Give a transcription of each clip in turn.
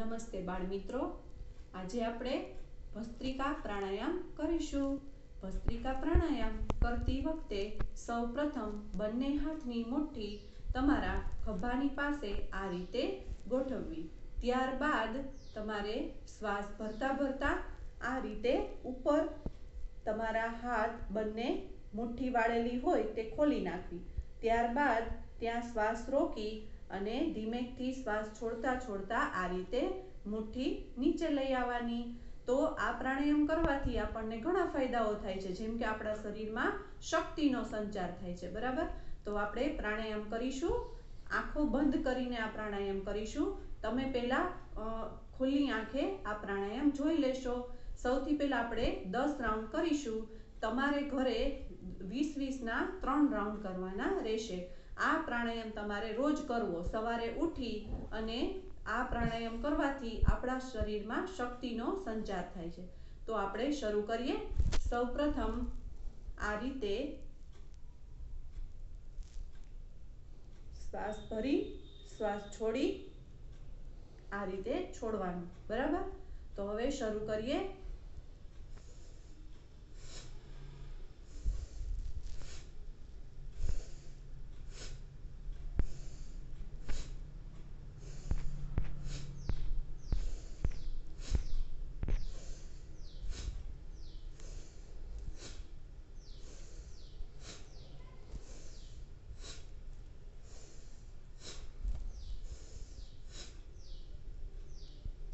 નમસ્તે બાળ મિત્રો. આજે આપણે ભસ્ત્રિકા પ્રાણાયામ કરીશું. ભસ્ત્રિકા પ્રાણાયામ કરતી વખતે સૌપ્રથમ બંને હાથની મુઠ્ઠી તમારા ખભાની પાસે આ રીતે ગોઠવવી. ત્યારબાદ તમારે શ્વાસ ભરતા ભરતા આ રીતે ઉપર તમારા હાથ બંને મુઠ્ઠી વાળેલી હોય તે ખોલી નાખવી. ત્યારબાદ ત્યાં શ્વાસ રોકી અને ધીમેથી શ્વાસ છોડતા છોડતા આ રીતે મુઠ્ઠી નીચે લઈ આવવાની. તો આ પ્રાણાયામ કરવાથી આપણને ઘણા ફાયદાઓ થાય છે. જેમ કે આપણા શરીરમાં શક્તિનો સંચાર થાય છે. બરાબર? તો આપણે પ્રાણાયામ કરીશું. આંખો બંધ કરીને આ પ્રાણાયામ કરીશું. તમે પહેલાં ખુલ્લી આંખે આ પ્રાણાયામ જોઈ લેશો. સૌથી પહેલાં આપણે દસ રાઉન્ડ કરીશું. તમારે ઘરે વીસ વીસના ત્રણ રાઉન્ડ કરવાના રહેશે. આ પ્રાણાયામ તમારે રોજ કરવો. સવારે ઉઠી અને આ પ્રાણાયામ કરવાથી આપણા શરીરમાં શક્તિનો સંચાર થાય છે. તો આપણે શરૂ કરીએ. સૌપ્રથમ આ રીતે શ્વાસ ભરી, શ્વાસ છોડી આ રીતે છોડવાનું. બરાબર? તો હવે શરૂ કરીએ.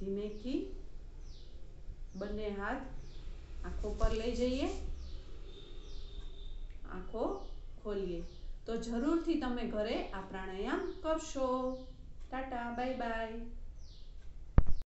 ધીમેથી બંને હાથ આંખો પર લઈ જઈએ. આંખો ખોલીએ. તો જરૂરથી તમે ઘરે આ પ્રાણાયામ કરશો. Tata bye bye